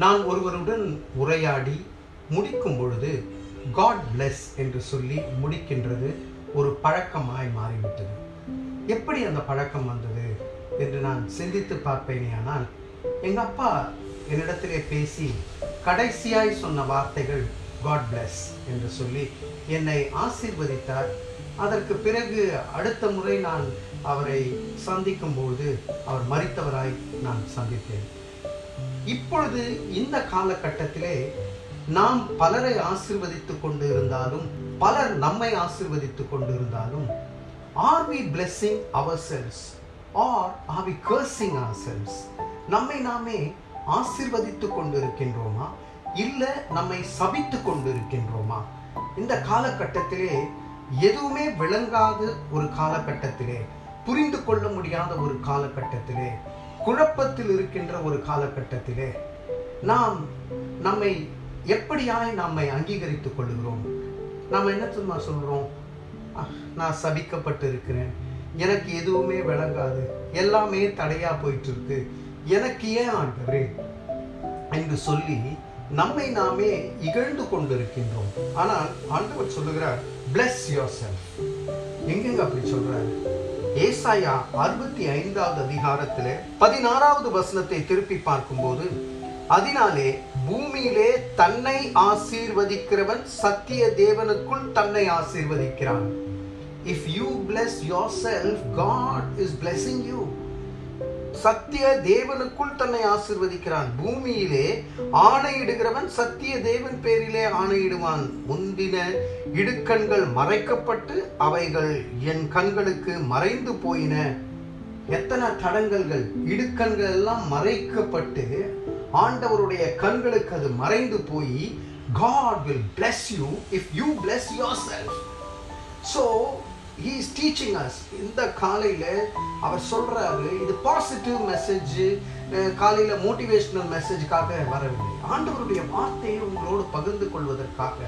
நான் ஒருவருடன் உரையாடி முடிக்கும் பொழுது காட் பிளெஸ் என்று சொல்லி முடிக்கின்றது ஒரு பழக்கமாய் மாறிவிட்டது. எப்படி அந்த பழக்கம் வந்தது என்று நான் சிந்தித்து பார்ப்பேனே ஆனால் எங்கள் அப்பா என்னிடத்திலே பேசி கடைசியாய் சொன்ன வார்த்தைகள் காட் பிளெஸ் என்று சொல்லி என்னை ஆசீர்வதித்தார். அதற்கு பிறகு அடுத்த முறை நான் அவரை சந்திக்கும்போது அவர் மறித்தவராய் நான் சந்தித்தேன். இப்பொழுது இந்த காலகட்டத்திலே நாம் பலரை ஆசிர்வதித்துக் கொண்டு இருந்தாலும் பலர் நம்மை ஆசிர்வதித்துக் கொண்டு இருந்தாலும் are we blessing ourselves are are we cursing ourselves நம்மை நாமே ஆசிர்வதித்துக் கொண்டு இருக்கின்றோமா நம்மை சபித்து கொண்டு இருக்கின்றோமா இந்த காலகட்டத்திலே எதுவுமே விளங்காத ஒரு காலகட்டத்திலே புரிந்து கொள்ள முடியாத ஒரு காலகட்டத்திலே குழப்பத்தில் இருக்கின்ற ஒரு காலகட்டத்திலே நாம் நம்மை எப்படியாய் நம்மை அங்கீகரித்துக் கொள்கிறோம் நாம் என்ன சும்மா சொல்கிறோம் நான் சபிக்கப்பட்டு இருக்கிறேன் எனக்கு எதுவுமே விளங்காது. எல்லாமே தடையாக போயிட்டு இருக்கு எனக்கு ஏன் ஆண்டவரே? என்று சொல்லி நம்மை நாமே இகழ்ந்து கொண்டிருக்கின்றோம். ஆனால் ஆண்டவர் சொல்லுகிறார் பிளஸ் யோர் செல்ஃப் எங்கெங்க அப்படி சொல்றாரு? ஏசாயா அறுபத்தி ஐந்தாவது அதிகாரத்தில் பதினாறாவது வசனத்தை திருப்பி பார்க்கும்போது அதனாலே பூமியிலே தன்னை ஆசீர்வதிக்கிறவன் சத்திய தேவனுக்குள் தன்னை ஆசீர்வதிக்கிறான். If you bless yourself God is blessing you சத்திய தேவனுக்குள் தன்னை ஆசிர்வதிக்கிறான். பூமியிலே ஆணையிடுகிறவன் சத்திய தேவன் பேரிலே ஆணையிடுவான் முந்தின இடுக்கண்கள் மறைக்கப்பட்டு அவைகள் என் கண்களுக்கு மறைந்து போயின. எத்தனை தடங்கல்கள். இடுக்கண்கள் எல்லாம் மறைக்கப்பட்டு ஆண்டவருடைய கண்களுக்கு அது மறைந்து போய் God will bless you if you bless your yourself. So he is teaching us இந்த காலையில் அவர் சொல்கிறாரு இது பாசிட்டிவ் மெசேஜ் காலையில் மோட்டிவேஷ்னல் மெசேஜ்க்காக வரவில்லை. ஆண்டவருடைய வார்த்தையை உங்களோடு பகிர்ந்து கொள்வதற்காக.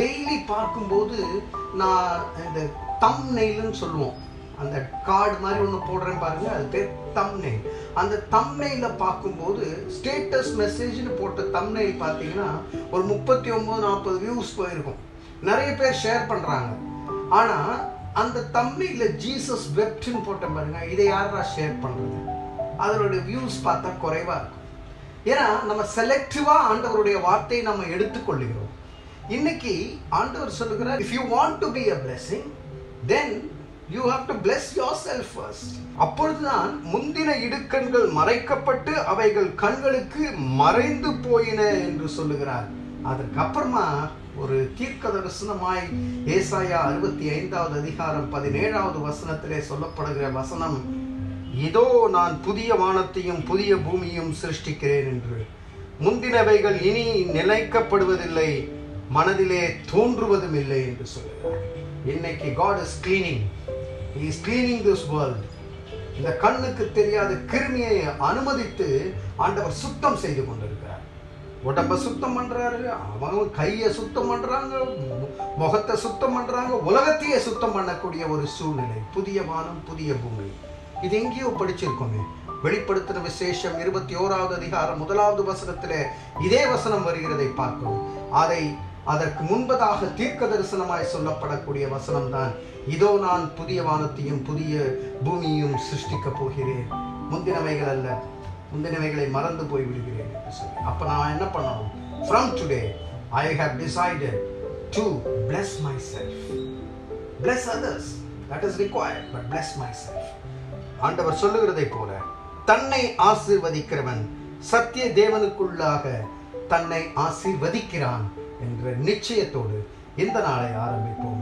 டெய்லி பார்க்கும்போது நான் இந்த தம் நெயில்னு சொல்லுவோம். அந்த கார்டு மாதிரி ஒன்று போடுறேன் பாருங்கள் அது பேர் தம்னெயில் அந்த தம்னெயில பார்க்கும்போது ஸ்டேட்டஸ் மெசேஜ்னு போட்ட தம்னெயில் பார்த்தீங்கன்னா ஒரு முப்பத்தி ஒம்பது நாற்பது வியூஸ் போயிருக்கும். நிறைய பேர் ஷேர் பண்ணுறாங்க ஆனால் அந்த தம்பியில் ஜீசஸ் வெப்ட்னு போட்ட பாருங்க இதை யாரா ஷேர் பண்ணுறது அதனுடைய வியூஸ் பார்த்தா குறைவாக இருக்கும். ஏன்னா நம்ம செலக்டிவாக ஆண்டவருடைய வார்த்தையை நம்ம எடுத்துக்கொள்கிறோம். இன்னைக்கு ஆண்டவர் சொல்லுகிறார் if you want to be a blessing then you have to bless yourself first. அப்பொழுதுதான் முந்தின இடுக்கண்கள் மறைக்கப்பட்டு அவைகள் கண்களுக்கு மறைந்து போயின என்று சொல்லுகிறார். அதற்கப்புறமா ஒரு தீர்க்க தரிசனமாய் ஏசாயா அறுபத்தி ஐந்தாவது அதிகாரம் பதினேழாவது வசனத்திலே சொல்லப்படுகிற வசனம் இதோ நான் புதிய வானத்தையும் புதிய பூமியும் சிருஷ்டிக்கிறேன் என்று. முந்தினவைகள் இனி நிலைக்கப்படுவதில்லை மனதிலே தோன்றுவதும் இல்லை என்று சொல்கிறார். இன்னைக்கு God is cleaning is cleaning this world இந்த கண்ணுக்கு தெரியாத கிருமியை அனுமதித்து ஆண்டவர் சுத்தம் செய்து கொண்டிருக்கிறார். உடம்ப சுத்தம் பண்றாரு அவங்க கையை சுத்தம் பண்றாங்க முகத்தை சுத்தம் பண்றாங்க உலகத்தையே சுத்தம் பண்ணக்கூடிய ஒரு சூழ்நிலை புதிய வானம் புதிய பூமி. இது எங்கேயோ படிச்சிருக்கோமே. வெளிப்படுத்தின விசேஷம் இருபத்தி ஓராவது அதிகாரம் முதலாவது வசனத்திலே இதே வசனம் வருகிறதை பார்க்கிறோம் அதை அதற்கு முன்பதாக தீர்க்க தரிசனமாய் சொல்லப்படக்கூடிய வசனம் தான் இதோ நான் புதிய வானத்தையும் புதிய பூமியையும் சிருஷ்டிக்க போகிறேன். முந்தினவைகள் அல்ல. முந்தினவைகளை மறந்து போய் விடுகிறேன் என்று சொல்லி. அப்ப நான் என்ன பண்ணணும்? From today I have decided to bless myself bless others that is required but bless myself ஆண்டவர் சொல்லுகிறதை போல தன்னை ஆசிர்வதிக்கிறவன் சத்திய தேவனுக்குள்ளாக தன்னை ஆசிர்வதிக்கிறான் என்ற நிச்சயத்தோடு இந்த நாளை ஆரம்பிப்போம்.